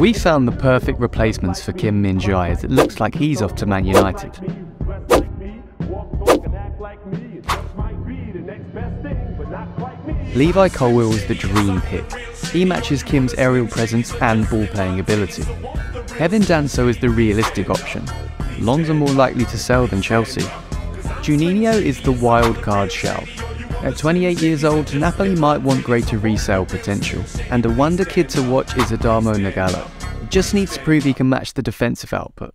We found the perfect replacements for Kim Min Jae as it looks like he's off to Man United. Levi Colwill is the dream pick. He matches Kim's aerial presence and ball playing ability. Kevin Danso is the realistic option. Lens are more likely to sell than Chelsea. Juninho is the wild card shout. At 28 years old, Napoli might want greater resale potential, and a wonder kid to watch is Adamo Nagalo. Just needs to prove he can match the defensive output.